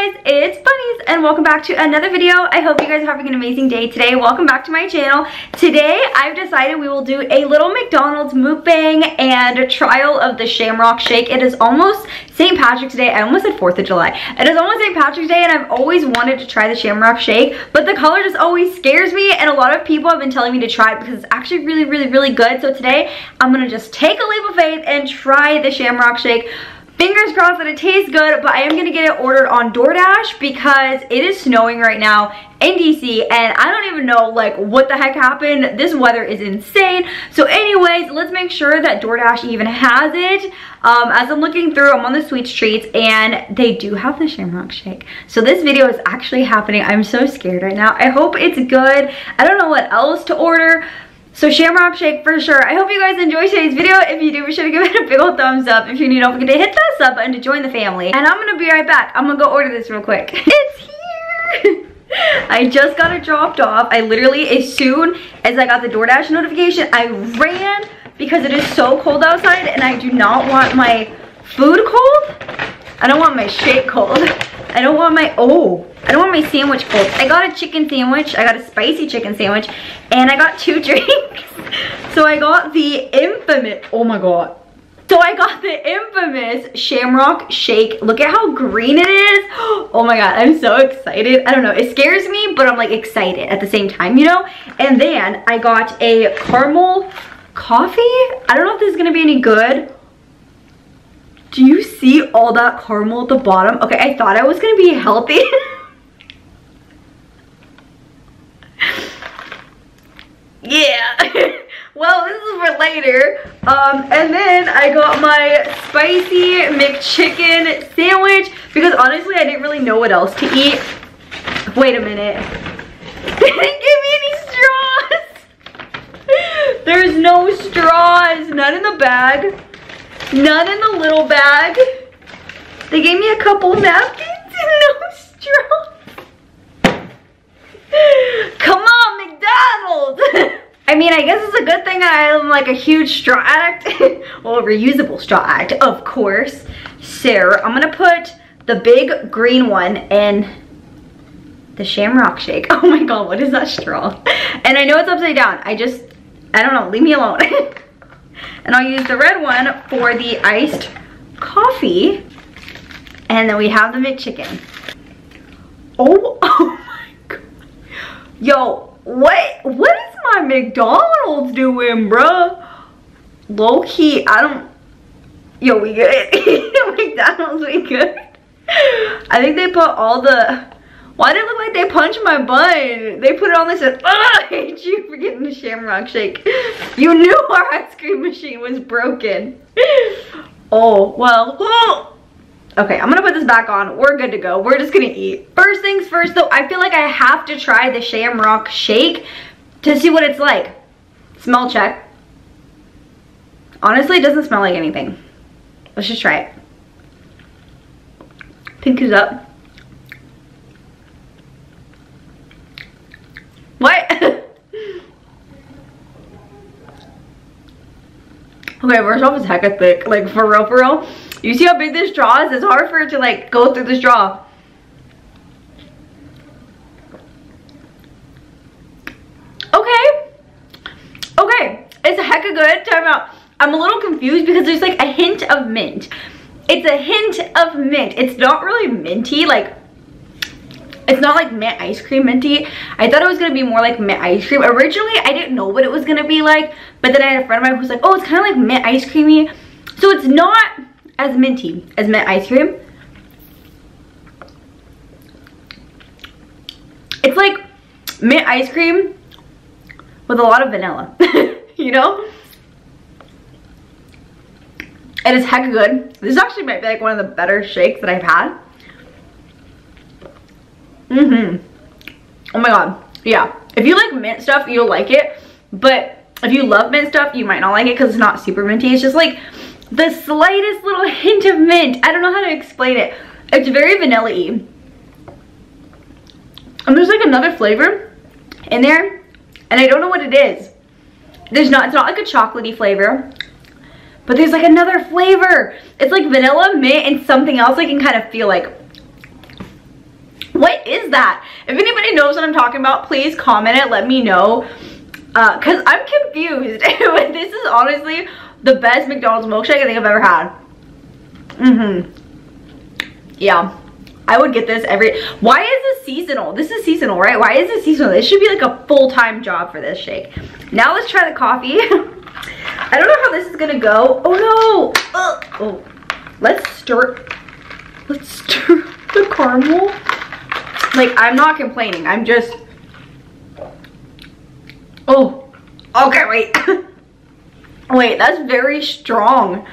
guys, it's Bunnies and welcome back to another video. I hope you guys are having an amazing day today. Welcome back to my channel. Today I've decided we will do a little McDonald's mukbang and a trial of the Shamrock Shake. It is almost St. Patrick's Day. I almost said 4th of July. It is almost St. Patrick's Day and I've always wanted to try the Shamrock Shake, but the color just always scares me and a lot of people have been telling me to try it because it's actually really, really, really good. So today I'm gonna just take a leap of faith and try the Shamrock Shake. Fingers crossed that it tastes good, but I am gonna get it ordered on DoorDash because it is snowing right now in DC and I don't even know like what the heck happened. This weather is insane. So anyways, let's make sure that DoorDash even has it. Um, as I'm looking through, I'm on the Sweets Treats and they do have the Shamrock Shake. So this video is actually happening. I'm so scared right now. I hope it's good. I don't know what else to order. So Shamrock Shake for sure. I hope you guys enjoyed today's video. If you do, be sure to give it a big old thumbs up. If you're new, don't forget to hit that sub button to join the family. And I'm gonna be right back. I'm gonna go order this real quick. It's here! I just got it dropped off. I literally, as soon as I got the DoorDash notification, I ran because it is so cold outside and I do not want my food cold. I don't want my shake cold. I don't want my, oh, I don't want my sandwich cold. I got a chicken sandwich. I got a spicy chicken sandwich. And I got two drinks. so I got the infamous, oh my god. So I got the infamous Shamrock Shake. Look at how green it is. Oh my god, I'm so excited. I don't know, it scares me, but I'm like excited at the same time, you know? And then I got a caramel coffee. I don't know if this is gonna be any good. Do you see all that caramel at the bottom? Okay, I thought I was gonna be healthy. yeah. well, this is for later. Um, and then I got my spicy McChicken sandwich because honestly, I didn't really know what else to eat. Wait a minute. They didn't give me any straws. There's no straws, none in the bag. None in the little bag. They gave me a couple napkins and no straws. Come on, McDonald's. I mean, I guess it's a good thing I'm like a huge straw addict. well, reusable straw addict, of course. So, I'm gonna put the big green one in the Shamrock Shake. Oh my god, what is that straw? And I know it's upside down. I just, I don't know, leave me alone. And I'll use the red one for the iced coffee. And then we have the McChicken. Oh, oh my god. Yo, what, what is my McDonald's doing, bruh? Low key, I don't, yo, we good. McDonald's, we good. I think they put all the, why did it look like they punched my butt? They put it on, they said, I hate you for getting the Shamrock Shake. You knew our ice cream machine was broken. Oh, well. Oh. Okay, I'm gonna put this back on. We're good to go. We're just gonna eat. First things first though, I feel like I have to try the Shamrock Shake to see what it's like. Smell check. Honestly, it doesn't smell like anything. Let's just try it. Pink is up. What? okay, first off, it's hecka thick. Like, for real, for real. You see how big this straw is? It's hard for it to, like, go through the straw. Okay. Okay. It's a hecka good. Time out. I'm a little confused because there's, like, a hint of mint. It's a hint of mint. It's not really minty. Like, it's not like mint ice cream minty. I thought it was gonna be more like mint ice cream. Originally, I didn't know what it was gonna be like, but then I had a friend of mine who was like, oh, it's kind of like mint ice creamy. So it's not as minty as mint ice cream. It's like mint ice cream with a lot of vanilla, you know? It is heck good. This actually might be like one of the better shakes that I've had. Mm-hmm. Oh my god. Yeah. If you like mint stuff, you'll like it. But if you love mint stuff, you might not like it because it's not super minty. It's just like the slightest little hint of mint. I don't know how to explain it. It's very vanilla-y. And there's like another flavor in there. And I don't know what it is. There's not, it's not like a chocolatey flavor. But there's like another flavor. It's like vanilla, mint, and something else I can kind of feel like is that? If anybody knows what I'm talking about, please comment it. Let me know. Uh, Cause I'm confused. this is honestly the best McDonald's milkshake I think I've ever had. Mm-hmm. Yeah. I would get this every, why is this seasonal? This is seasonal, right? Why is this seasonal? This should be like a full-time job for this shake. Now let's try the coffee. I don't know how this is gonna go. Oh no! Ugh. Oh, let's stir, let's stir the caramel. Like, I'm not complaining. I'm just, oh, okay, wait. wait, that's very strong.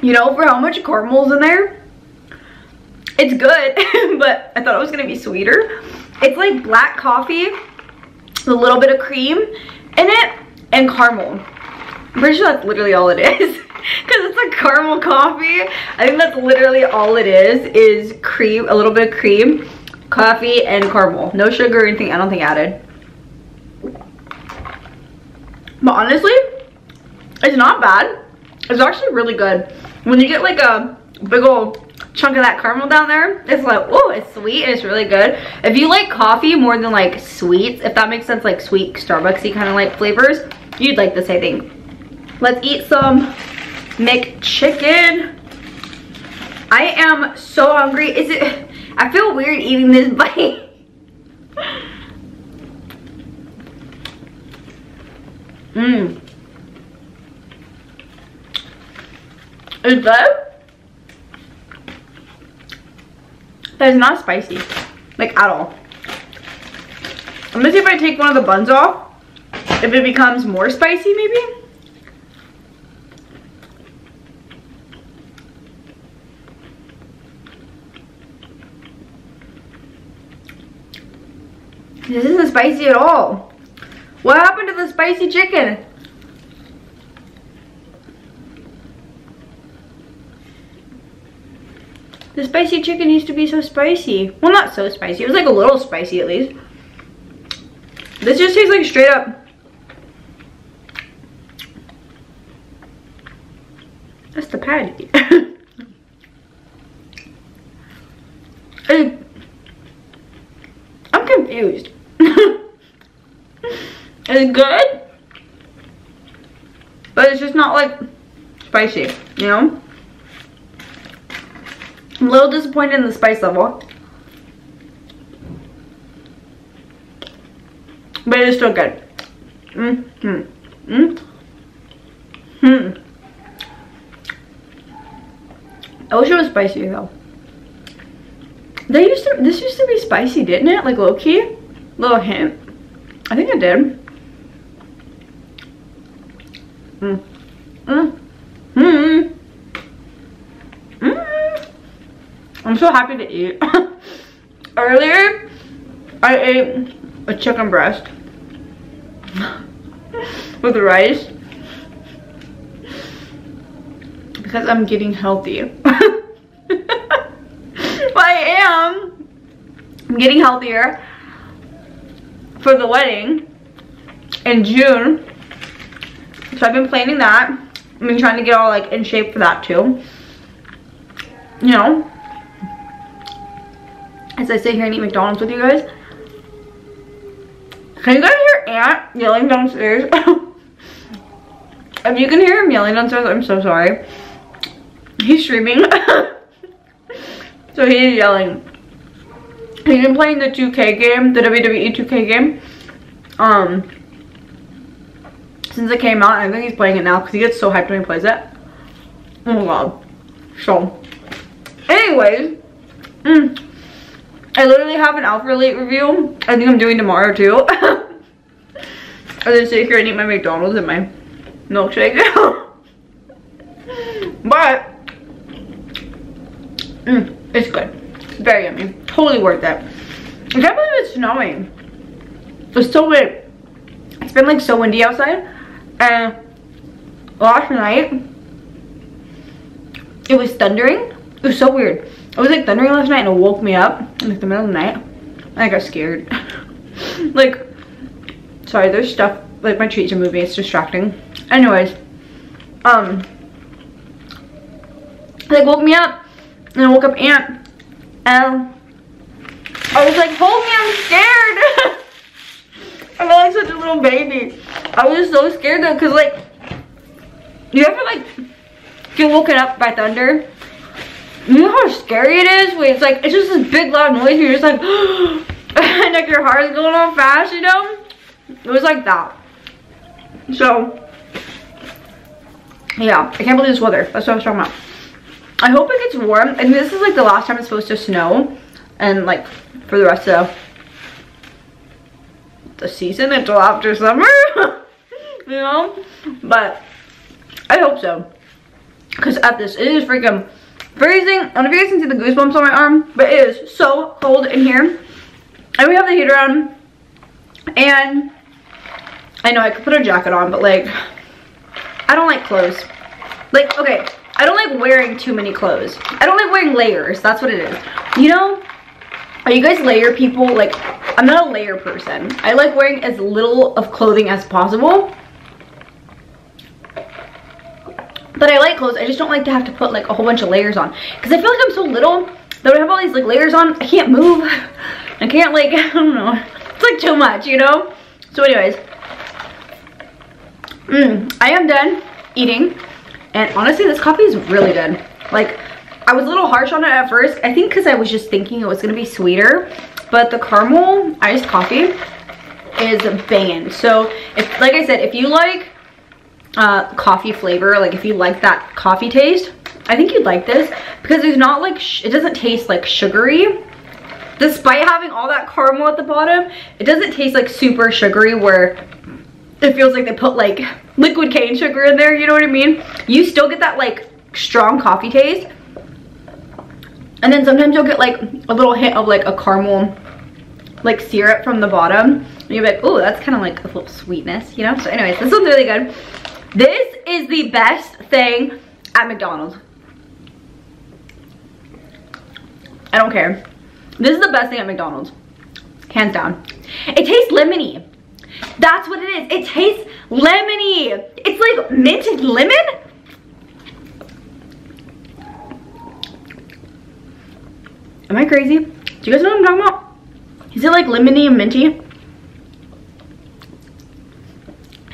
You know, for how much caramel's in there, it's good, but I thought it was gonna be sweeter. It's like black coffee, with a little bit of cream in it, and caramel. I'm pretty sure that's literally all it is. Because it's a caramel coffee. I think that's literally all it is, is cream, a little bit of cream, coffee, and caramel. No sugar or anything, I don't think added. But honestly, it's not bad. It's actually really good. When you get like a big old chunk of that caramel down there, it's like, oh, it's sweet and it's really good. If you like coffee more than like sweets, if that makes sense, like sweet Starbucksy kind of like flavors, you'd like this, I think. Let's eat some McChicken. I am so hungry. Is it, I feel weird eating this bite. Mmm. Is that? That is not spicy. Like at all. I'm gonna see if I take one of the buns off. If it becomes more spicy maybe. This isn't spicy at all. What happened to the spicy chicken? The spicy chicken used to be so spicy. Well, not so spicy. It was like a little spicy at least. This just tastes like straight up. That's the patty. I'm confused. Is it good? But it's just not like spicy, you know? I'm a little disappointed in the spice level. But it is still good. Mm hmm. Mm hmm. I wish it was spicy though. They used to this used to be spicy, didn't it? Like low key? Little hint. I think it did. Mm. Mm. Mm. I'm so happy to eat. Earlier, I ate a chicken breast with the rice because I'm getting healthy. I am. I'm getting healthier for the wedding in June. So I've been planning that. I've been trying to get all like in shape for that too. You know, as I sit here and eat McDonald's with you guys. Can you guys hear Ant yelling downstairs? if you can hear him yelling downstairs, I'm so sorry. He's streaming. so he's yelling. He's been playing the 2K game, the WWE 2K game. Um, since it came out, I think he's playing it now because he gets so hyped when he plays it. Oh my god. So, anyways, mm, I literally have an Alpha Elite review. I think I'm doing tomorrow too. I just sit here and eat my McDonald's and my milkshake. but mm, it's good. Very yummy. Totally worth it. I can't believe it's snowing. It's so weird. It's been like so windy outside. And last night it was thundering. It was so weird. It was like thundering last night and it woke me up in like the middle of the night. I got scared. like, sorry, there's stuff, like my treats are moving, it's distracting. Anyways, um, like woke me up and I woke up Ant And I was like, hold me, I'm scared. I felt like such a little baby. I was so scared though, cause like, you ever like get woken up by thunder? You know how scary it is when it's like, it's just this big loud noise and you're just like, and like your heart is going on fast, you know? It was like that. So, yeah, I can't believe this weather. That's what I was talking about. I hope it gets warm. And this is like the last time it's supposed to snow. And like for the rest of the season until after summer. you know? But I hope so. Because at this, it is freaking freezing. I don't know if you guys can see the goosebumps on my arm. But it is so cold in here. And we have the heater on. And I know I could put a jacket on, but like, I don't like clothes. Like, okay, I don't like wearing too many clothes. I don't like wearing layers. That's what it is. You know, are you guys layer people? Like, I'm not a layer person. I like wearing as little of clothing as possible. But I like clothes. I just don't like to have to put like a whole bunch of layers on. Because I feel like I'm so little that when I have all these like layers on, I can't move. I can't like, I don't know. It's like too much, you know? So anyways. Mm, I am done eating. And honestly, this coffee is really good. Like, I was a little harsh on it at first. I think because I was just thinking it was going to be sweeter. But the caramel iced coffee is banging. So, if, like I said, if you like uh, coffee flavor, like if you like that coffee taste, I think you'd like this. Because it's not like, it doesn't taste like sugary. Despite having all that caramel at the bottom, it doesn't taste like super sugary where it feels like they put like liquid cane sugar in there, you know what I mean? You still get that like strong coffee taste. And then sometimes you'll get like a little hint of like a caramel like syrup from the bottom. And you'll be like, oh, that's kind of like a little sweetness, you know? So anyways, this one's really good. This is the best thing at McDonald's. I don't care. This is the best thing at McDonald's. Hands down. It tastes lemony. That's what it is. It tastes lemony. It's like minted lemon. Am I crazy? Do you guys know what I'm talking about? Is it like lemony and minty?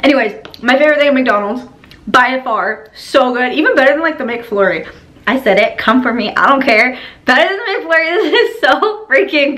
Anyways, my favorite thing at McDonald's, by far, so good. Even better than like the McFlurry. I said it, come for me, I don't care. Better than the McFlurry, this is so freaking